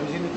camiseta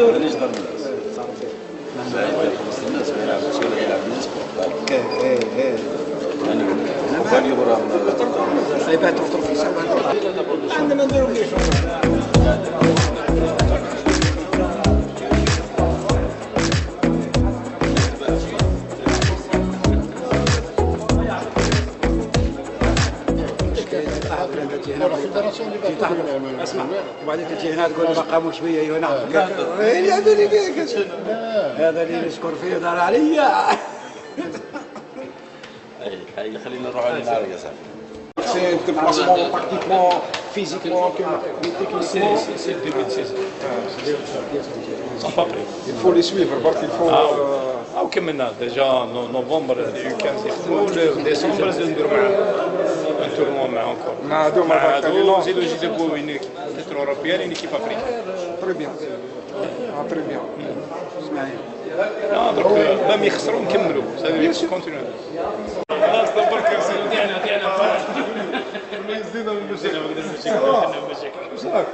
لك شهدوا شوية هنا هذا اللي هذا اللي نشكر فيه دار عليا. أي خلينا نروح على النار يا صاحبي C'est déplacement tactiquement, physiquement, techniquement. C'est le début de saison. Sans papier. Il faut les suivre, parce qu'il faut. Ah, euh, أو كملنا déjà نوفمبر اليو 15 يختموا ديسمبر نزيدو نديرو معاهم un tournoi معاهم مع هذوما مع كانوا- نزيدو يجيبوا une titre européen une équipe africaine. Très bien. Ah, très bien. لا درك بام يخسروا نكملوا سافي كونتينيو خلاص برك ديعنا ديعنا زيدنا من المشاكل صافي.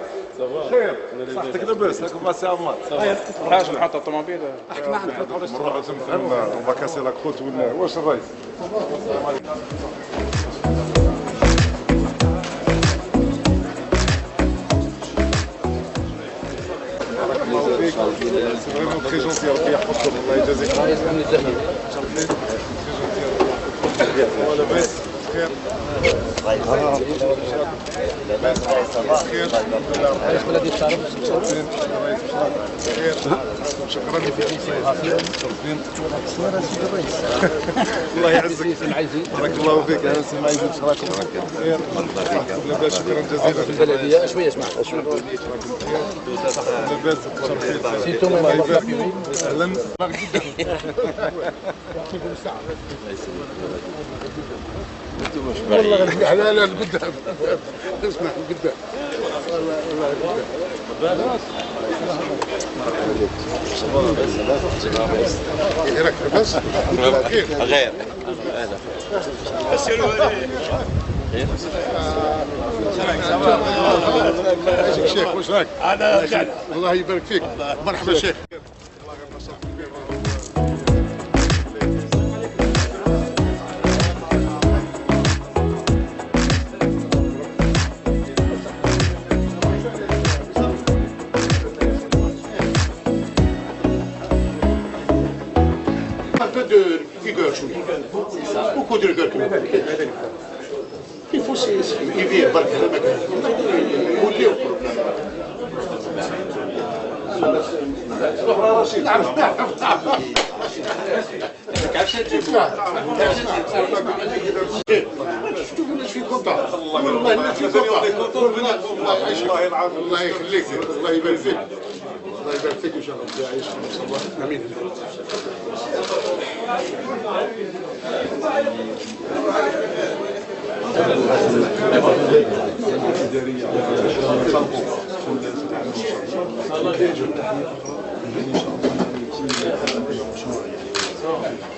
خير صحتك لاباس هاك ما سي عمار حاج نحط الطوموبيل لا كروت ولا واش الرايس الله فيك c'est vraiment très gentil ربي يحفظكم الله يجازيك خير لاباس خير لاباس خير الحمد لله شكرا الله يعزك. بارك الله فيك أنا سي معيز ان شاء الله خير لاباس شكرا جزيلا البلديه شوية اسمع لاباس الله يبارك أهلا والله لا لا لا قدام اسمع قدام راك بس غير؟ أنا الله يبارك فيك مرحبا شيخ ولا في كونتون والله لا في كونتون الله يعيشك. الله يخليك. الله يبارك فيك. الله يبارك فيك إن شاء الله. يعيشك الله آمين. خليكم هنا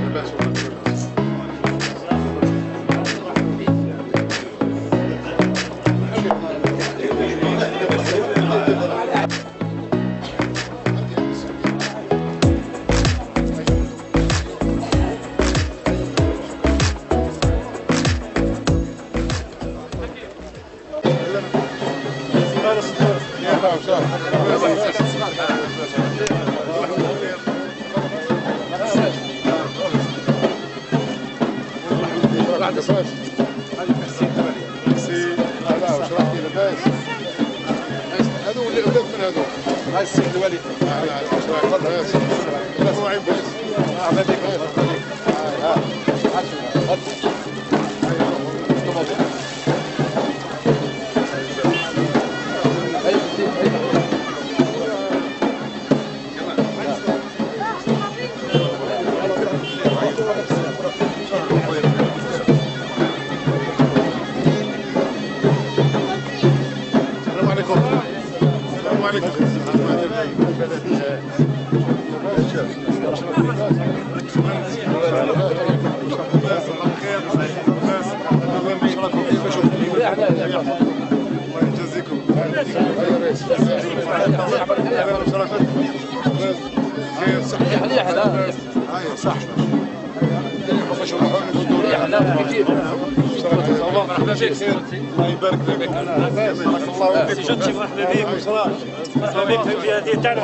فيك جد مرحبا بك مرحبا بك في هذه تعرف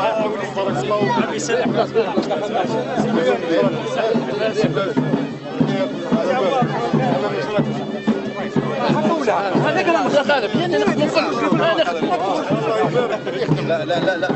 بارك الله عم يسلم هذا كلام متخالف يعني نخدم كل ما نخدم لا لا لا لا.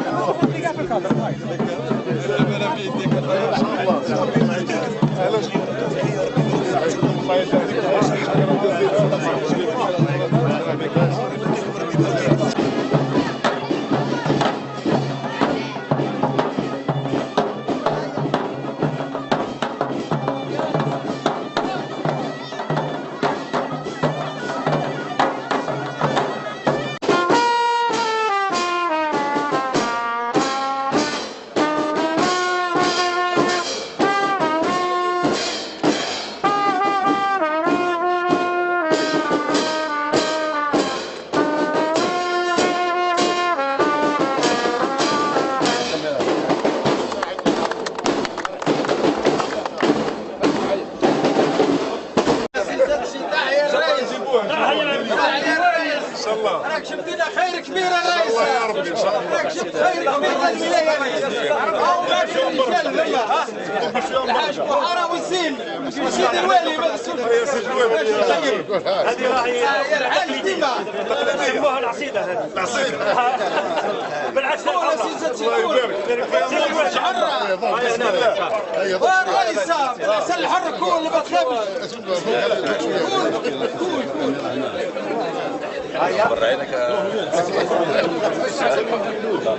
برا عينك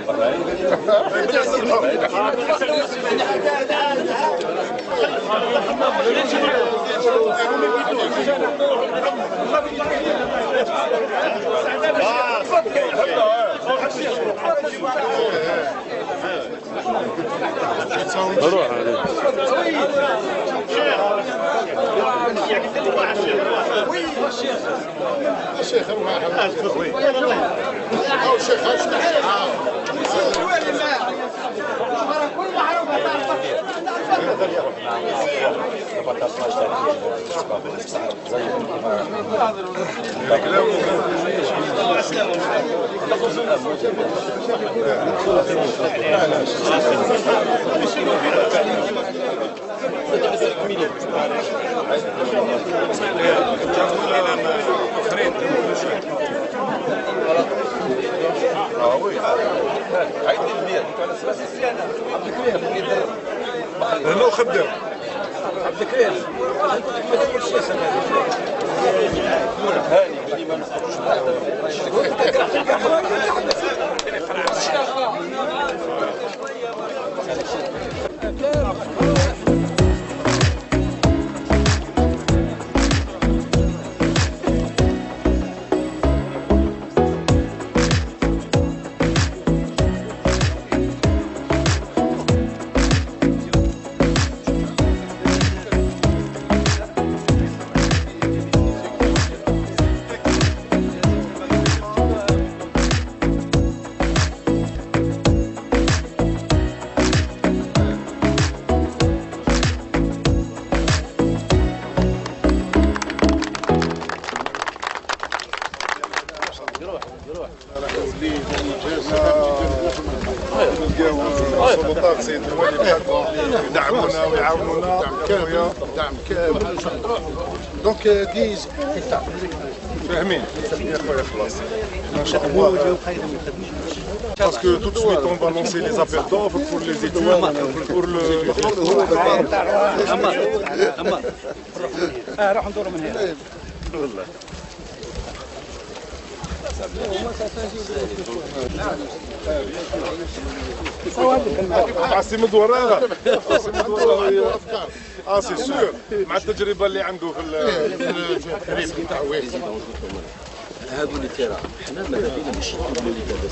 برا عينك الشيخ الشيخ الوالي معاه كل معروف هنا وخدام راهم donc ديز فاهمين يا خويا خلاص إحنا ان شاء الله parce que tout de suite on va lancer les appels d'offres pour les études pour le عمار عمار آه روح ندوروا من هنا مع مدوره سي مدوره آه c'est sûr. مع التجربة اللي عنده في ال- في التاريخ تاع واحد هذو اللي ترى حنا ماذا بينا يكونوا اللي دابا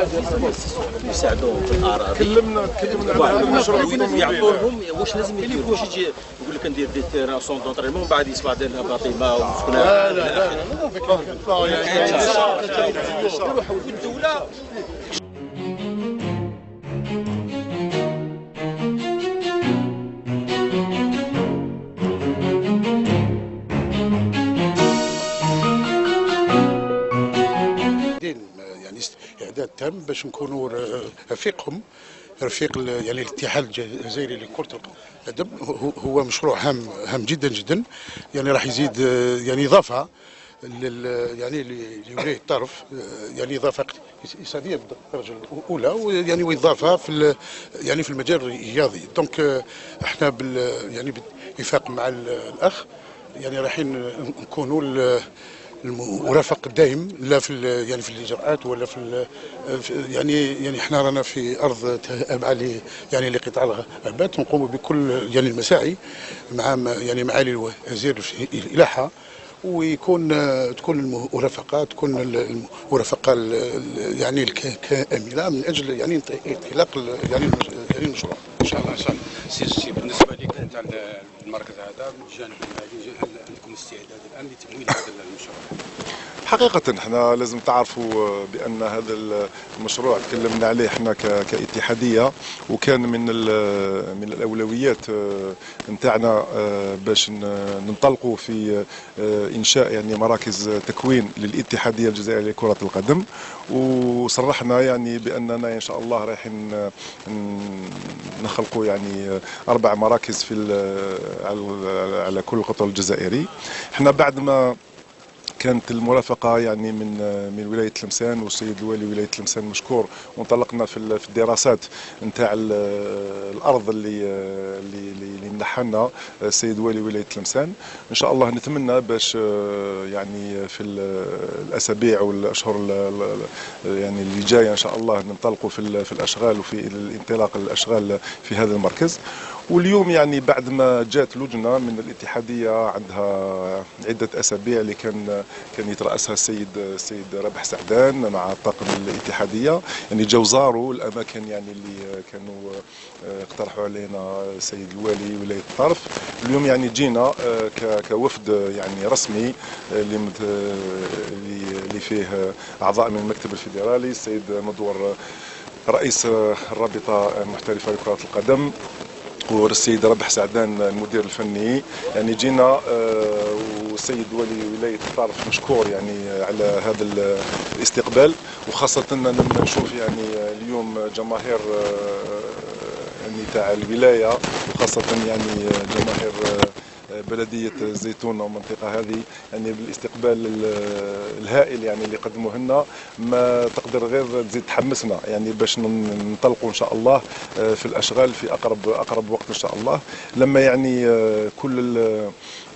يعني يساعدوهم في الاراضي تكلمنا تكلمنا على هذا المشروع. يعطوهم؟ واش لازم يديروا؟ ماشي يجي يقول لك ندير des terrains centre d'entraînement ومن بعد يصبح داير لها باطمه وسكنها لا لا لا. والدولة دين يعني است- إعداد تام باش نكونوا رفيقهم رفيق يعني الاتحاد الجزائري لكرة القدم هو- مشروع هام هام جدا جدا. يعني راح يزيد آه، يعني إضافة لل يعني لولاية الطرف آه، يعني إضافة اقتصادية بالدرجة الأولى ويعني وإضافة في يعني في المجال الرياضي. donc آه، إحنا بال يعني بالاتفاق مع ال- الأخ يعني رايحين نكونوا المرافق الدائم لا في يعني في الإجراءات ولا في, يعني يعني إحنا رانا في أرض تابعه يعني لقطاع الغابات نقوم بكل يعني المساعي مع يعني معالي الوزير في الاحاطه ويكون تكون المرافقة تكون ال- المرافقة ال- ال- يعني الكامله من أجل يعني انطلاق يعني يعني المشروع إن شاء الله إن شاء الله. سي سي بالنسبة لك أنت على المركز هذا من الجانب المالي عندكم استعداد الآن لتمويل هذا المشروع؟ حقيقة إحنا لازم تعرفوا بأن هذا المشروع تكلمنا عليه إحنا كاتحادية وكان من من الأولويات نتاعنا باش ن- ننطلقوا في إنشاء يعني مراكز تكوين للاتحادية الجزائرية لكرة القدم. وصرحنا يعني بأننا إن شاء الله رايحين نخلقوا يعني أربع مراكز في على كل القطر الجزائري إحنا بعد ما كانت المرافقة يعني من من ولاية تلمسان والسيد الوالي ولاية تلمسان مشكور. وانطلقنا في ال- في الدراسات نتاع الأرض اللي اللي اللي لنا السيد الوالي ولاية تلمسان إن شاء الله نتمنى باش يعني في ال- الأسابيع والأشهر ال- ال- يعني اللي جاية إن شاء الله ننطلقوا في في الأشغال وفي الانطلاق الأشغال في هذا المركز. واليوم يعني بعد ما جات لجنة من الاتحادية عندها عدة أسابيع اللي كان كان يترأسها السيد السيد رابح سعدان مع طاقم الاتحادية. يعني جاو زاروا الأماكن يعني اللي كانوا آه، اقترحوا علينا السيد الوالي ولاية الطرف اليوم يعني جينا آه، كوفد يعني رسمي آه، اللي اللي فيه أعضاء من المكتب الفيدرالي السيد مدور رئيس الرابطة المحترفة لكرة القدم. والسيد ربح سعدان المدير الفني. يعني جينا آه، والسيد ولي ولاية الطرف مشكور يعني على هذا ال- الاستقبال. وخاصة أننا نشوف يعني اليوم جماهير آه، يعني تاع الولاية وخاصة يعني جماهير آه، بلدية الزيتونه والمنطقة هذه يعني بالاستقبال ال- الهائل يعني اللي قدموه لنا ما تقدر غير تزيد تحمسنا يعني باش نن- ننطلقوا إن شاء الله آه، في الأشغال في اقرب أقرب وقت إن شاء الله. لما يعني آه، كل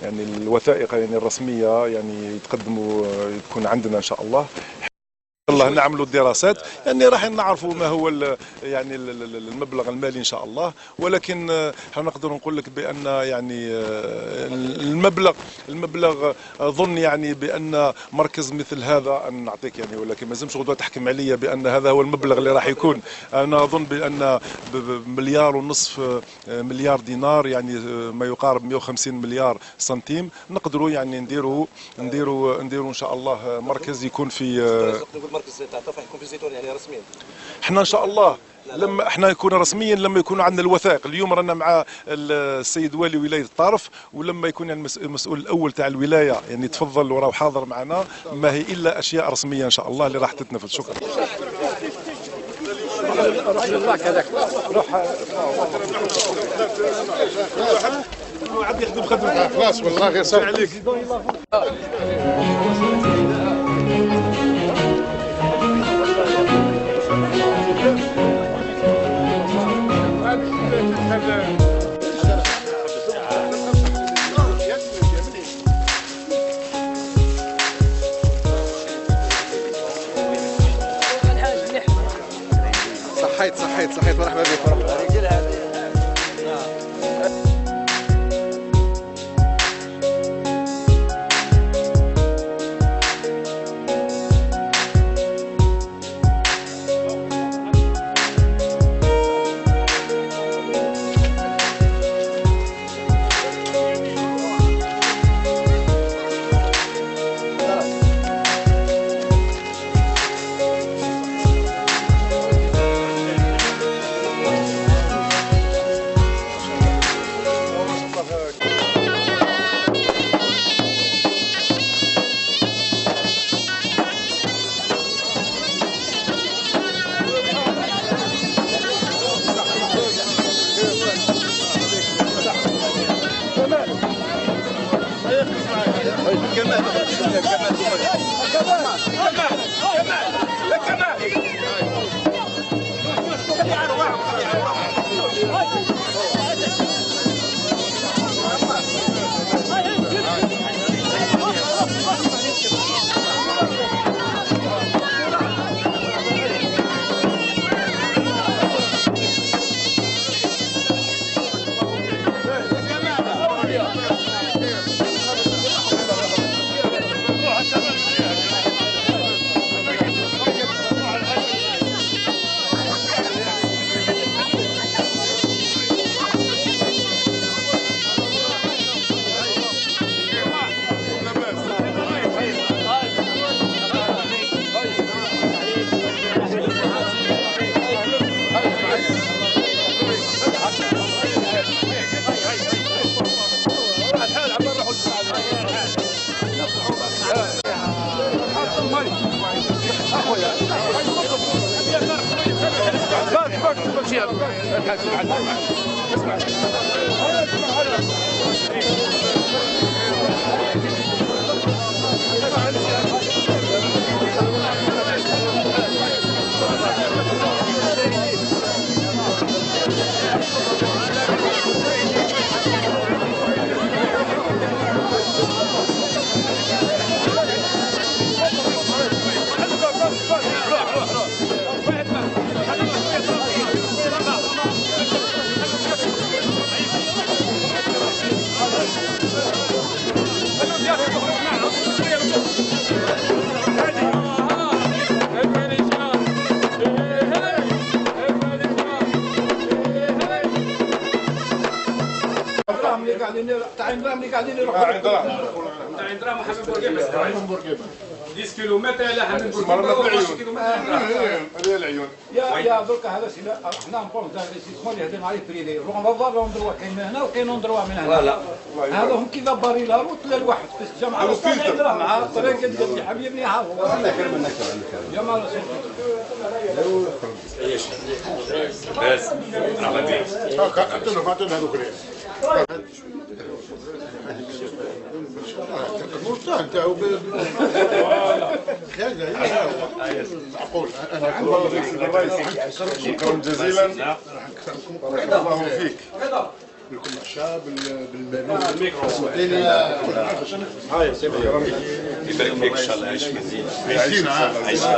يعني الوثائق يعني الرسمية يعني يتقدموا آه، تكون عندنا إن شاء الله. الله نعملوا الدراسات. يعني راح نعرفوا ما هو ال- يعني ال- ال- ال- المبلغ المالي إن شاء الله. ولكن آه، إحنا نقدر نقول لك بأن يعني آه، المبلغ المبلغ اظن يعني بأن مركز مثل هذا أن نعطيك يعني ولكن ما لازمش غدوة تحكم عليا بأن هذا هو المبلغ اللي راح يكون. أنا أظن بأن مليار ونصف آه، مليار دينار يعني آه، ما يقارب 150 مليار سنتيم. نقدروا يعني نديروا نديروا نديروا إن شاء الله مركز يكون في آه، نقول مركز تاع يكون في الزيتون يعني رسميا. إحنا إن شاء الله لما إحنا نكون رسميا لما يكون عندنا الوثائق. اليوم رانا مع السيد والي ولاية الطرف ولما يكون يعني المس- المسؤول الأول تاع الولاية يعني تفضل وراه حاضر معنا. ما هي إلا أشياء رسمية إن شاء الله اللي راح تتنفذ شكرا روح هذاك روح عاد يخدم خدمه خلاص والله غير صار عليك 10 كيلومتر على حبيب مرة بورقيبه بالعيون. 10 كيلومتر. هذه العيون. يا يا درك هذا سي إحنا نقول تاع الاستثمار اللي هدم عليه بريدي روح نظر لهم دروا كاين من هنا وكاين دروا من هنا. لا هذا هم كي دبري لا روت للواحد في الجامعة مع الطريقة ديال حبيبي حافظ الله يكرمك يا مال اعطينا اعطينا هذوك المرتاح تاعو معقول أنا شكرا جزيلا بارك الله فيك لكم الشعب بالمنوب يبارك فيك ان شاء الله يعيش مزيان عايشين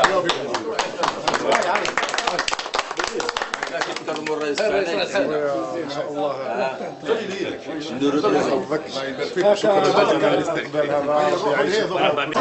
كنكرموا الرئيس الله شكرا على الاستقبال هذا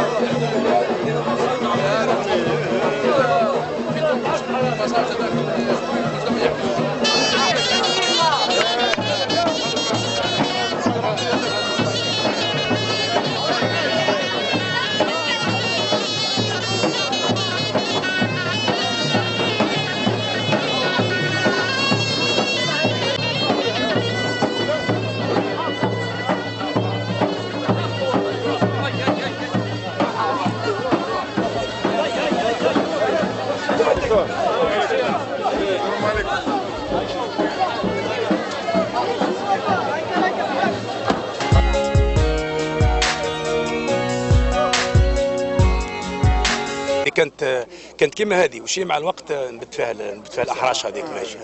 اللي كانت كانت كيما هذه وشي مع الوقت نبت فيها نبت فيها الاحراش هذيك ماشي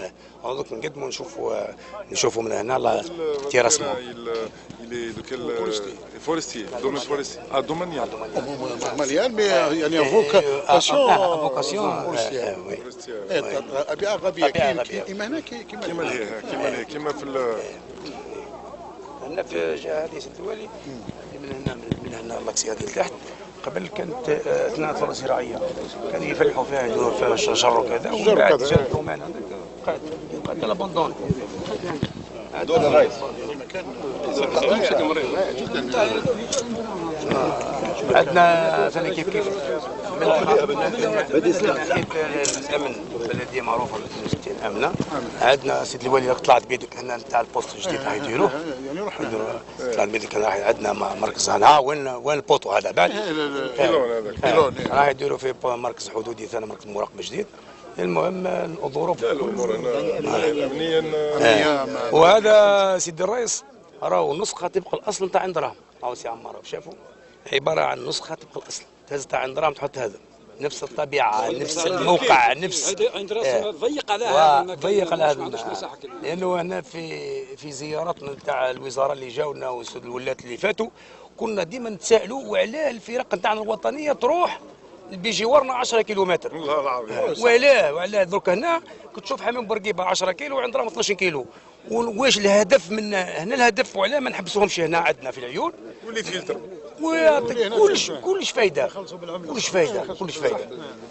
هذوك نقدموا نشوفوا نشوفوا من هنا de quel euh, forestier domaine forestier ah domanial مليان مي يعني فوكاسيون آه، فوكاسيون. آه، غبية أبيع كيما هنا كي- كيما كيما هنا. كيما كيما في هنا في هذه هذه من هنا من هنا لاكسي هذه لتحت. قبل كانت آه، اثناء الثوره الزراعية. كانوا يفلحوا فيها يديروا فيها شجر وكذا ومن بعد. جاء الرومان هذاك. قعد قعد الابندون دول الرئيس عندنا ثاني كيف كيف؟ من الامن البلديه معروفه 62 امنه عندنا سيد الوالي راك طلعت بيدك هنا تاع البوست الجديد راح يديروه يعني يديروا- طلعت بيدك راح عندنا مركز هنا وين وين البوطو هذا بعد إيه. راح يديروا في مركز حدودي ثاني مركز مراقبه جديد المهم الظروف هنا وهذا سيدي الرئيس راهو نسخه طبق الاصل نتاع عند راهم راهو سي عمار شافوا عباره عن نسخه طبق الاصل تهز تاع عند راهم تحط هذا. نفس الطبيعة نفس الموقع نفس. راس ضيق على هذا ضيق على هذا. لأنه هنا في في زياراتنا نتاع الوزارة اللي جاونا الولات اللي فاتوا كنا ديما نتسائلوا وعلاه الفرق نتاعنا الوطنية تروح بجوارنا 10 كيلومتر. والله العظيم. وعلاه وعلاه درك هنا كنت تشوف حمام بورقيبه 10 كيلو وعند راهم 12 كيلو واش الهدف من هنا الهدف وعلاه ما نحبسوهمش هنا عندنا في العيون. واللي فلتر ويعطيك كلش كلش فايدة. كلش فايدة كلش فايدة.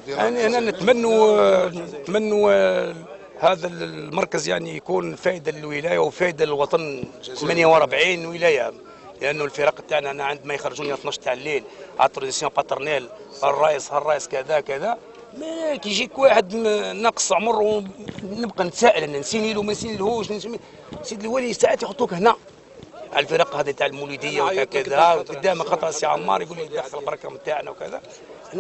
يعني أنا نتمنوا نتمنوا هذا المركز يعني يكون فائده للولاية وفائده للوطن 48 ولاية. لأنه الفرق تاعنا أنا عندما يخرجوني 12 تاع الليل على ترانزيسيون باترنيل الرئيس الرئيس كذا كذا. ما كي يجيك واحد ناقص عمر ونبقى نتسائل أنا نسيني له ما نسيني- سيد الولي ساعات يحطوك هنا. الفرق هذه تاع المولوديه وتاع كذا قدام خطر سي عمار يقول لي دخل البركه نتاعنا وكذا.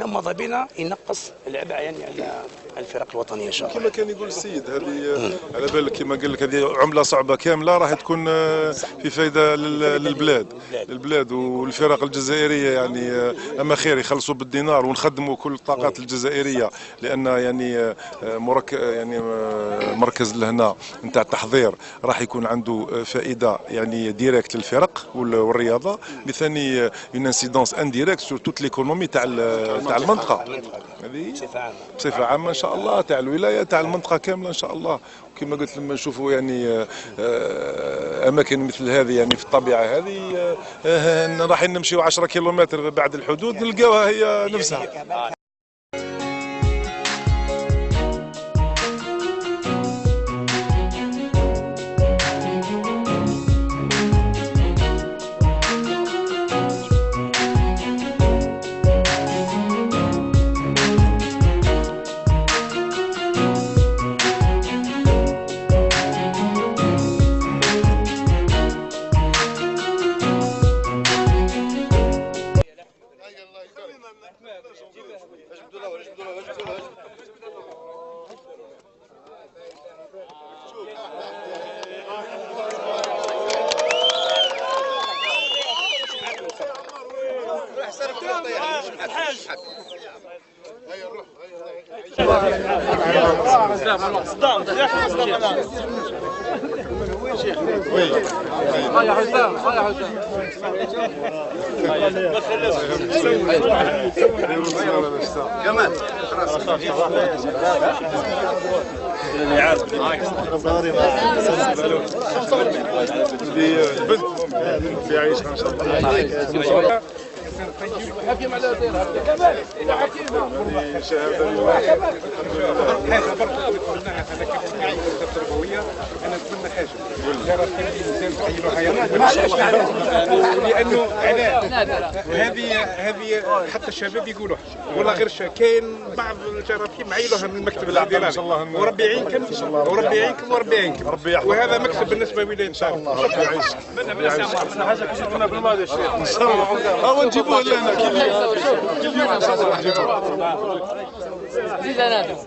ماذا بينا ينقص العبء يعني على الفرق الوطنية إن شاء الله. كما كان يقول السيد هذه على بالك كما قال لك هذه عملة صعبة كاملة راح تكون آه، في فائده لل- للبلاد. للبلاد. والفرق الجزائرية يعني آه، أما خير يخلصوا بالدينار ونخدموا كل الطاقات الجزائرية لأن يعني آه، مرك يعني مركز لهنا نتاع التحضير راح يكون عنده فائدة يعني ديريكت للفرق وال- والرياضة. بثاني une incidence indirecte sur toute l'économie تاع تاع المنطقة. هذه بصفة عامة. إن شاء الله. تاع الولاية تاع المنطقة كاملة إن شاء الله. كما قلت لما نشوفوا يعني آه، آه، أماكن مثل هذه يعني في الطبيعة هذه آه، راح نمشيو 10 كيلومتر بعد الحدود نلقاوها هي نفسها. يا حسام يا حسام البنت في عيشها إن شاء الله هذه حاجة هذه حتى الشباب يقولوا والله غير كاين بعض الجراثيم عيلوها من المكتب شاء الله إن- وربي يعينكم وربي يعينكم وربي يعينكم. وهذا مكسب بالنسبة لولايه شكرا ربي يعيشك ان شاء الله هو نجيبوه لنا زيد أنا